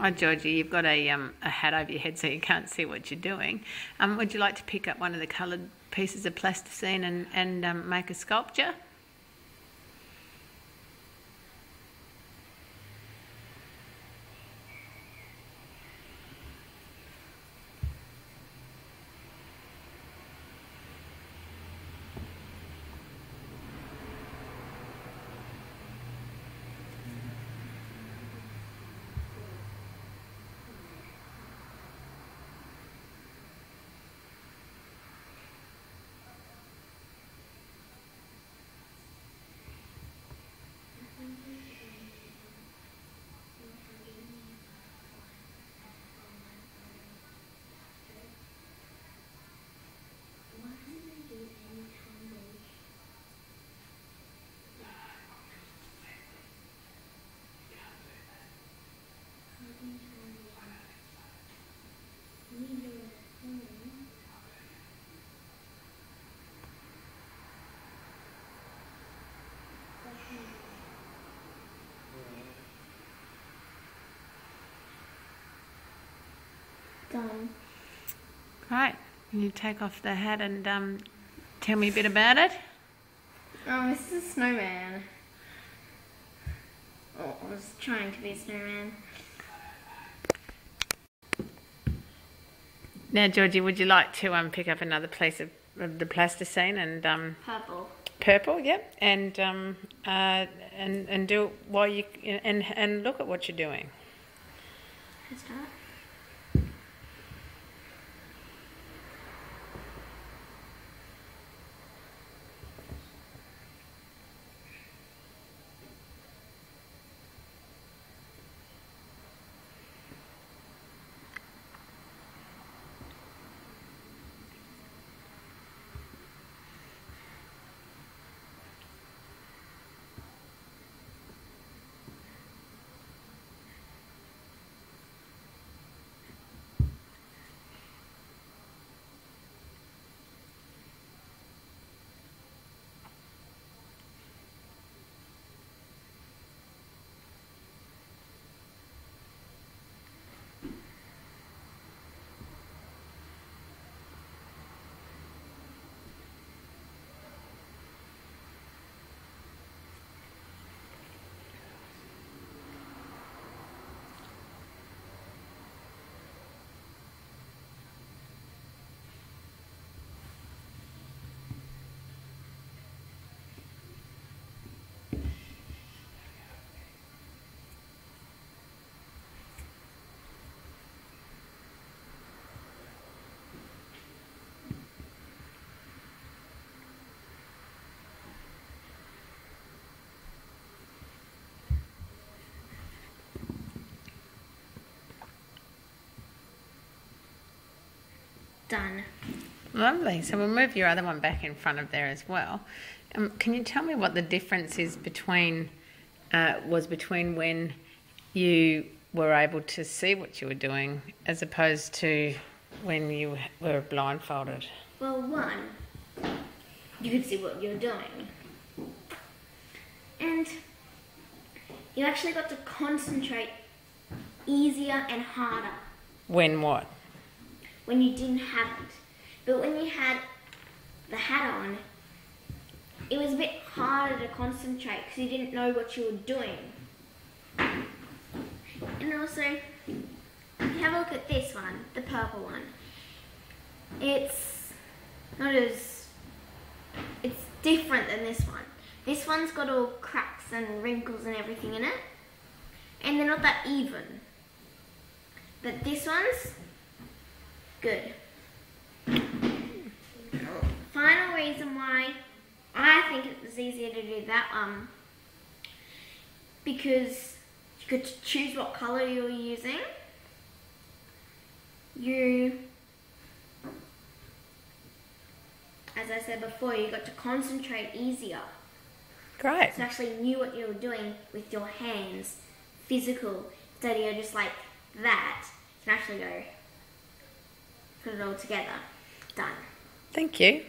Oh, Georgie, you've got a, um, a hat over your head so you can't see what you're doing. Um, would you like to pick up one of the coloured pieces of plasticine and, and um, make a sculpture? Done. Right, can you take off the hat and um, tell me a bit about it? Oh, this is a snowman. Oh, I was trying to be a snowman. Now, Georgie, would you like to um, pick up another piece of, of the plasticine and um, Purple. purple? Yep, and um, uh, and and do it while you and and look at what you're doing. Done. Lovely. So we'll move your other one back in front of there as well. Um, can you tell me what the difference is between uh, was between when you were able to see what you were doing as opposed to when you were blindfolded? Well, one, you could see what you're doing. And you actually got to concentrate easier and harder When what? When you didn't have it. But when you had the hat on, it was a bit harder to concentrate because you didn't know what you were doing. And also, have a look at this one, the purple one. It's not as, it's different than this one. This one's got all cracks and wrinkles and everything in it. And they're not that even. But this one's good. Final reason why I think it was easier to do that one because you could choose what color you were using. You as I said before, you got to concentrate easier. Great. So actually knew what you were doing with your hands, physical, instead of just like that. You can actually go put it all together. Done. Thank you.